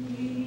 Amen.